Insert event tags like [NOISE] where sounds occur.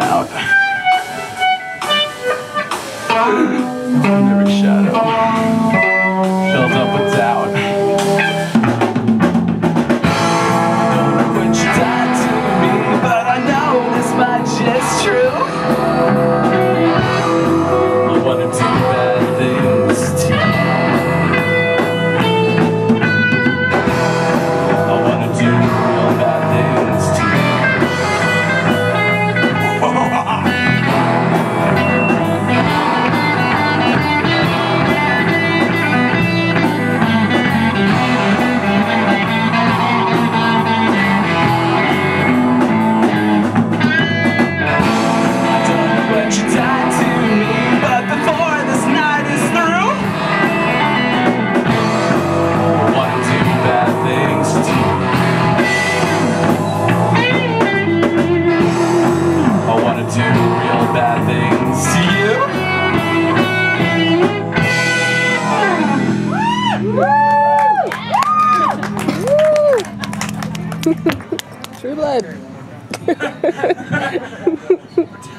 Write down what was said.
out. Every shadow True blood. [LAUGHS]